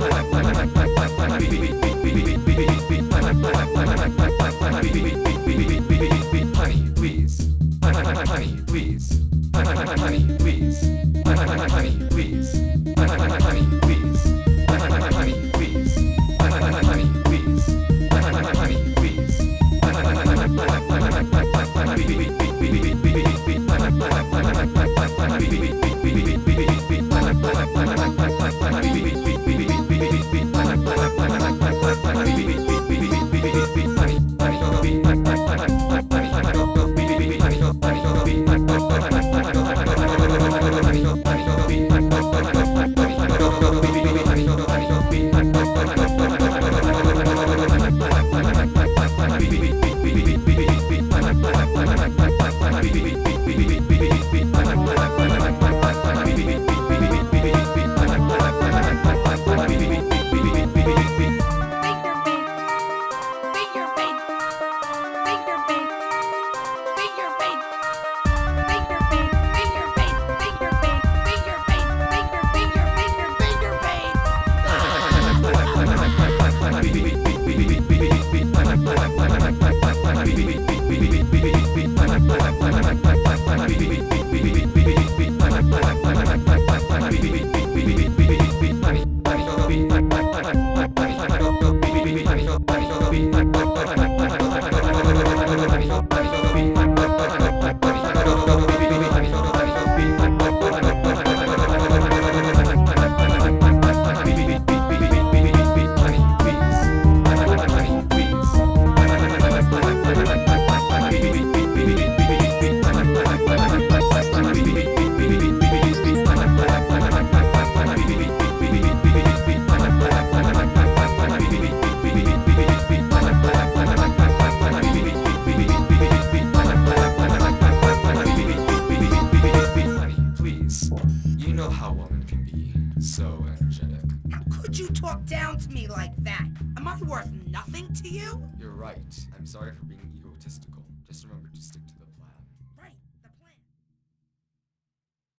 Honey, please. Honey, please. honey honey honey Beep, beep, beep. para, para, para, tell how a woman can be so energetic. How could you talk down to me like that? Am I worth nothing to you? You're right. I'm sorry for being egotistic.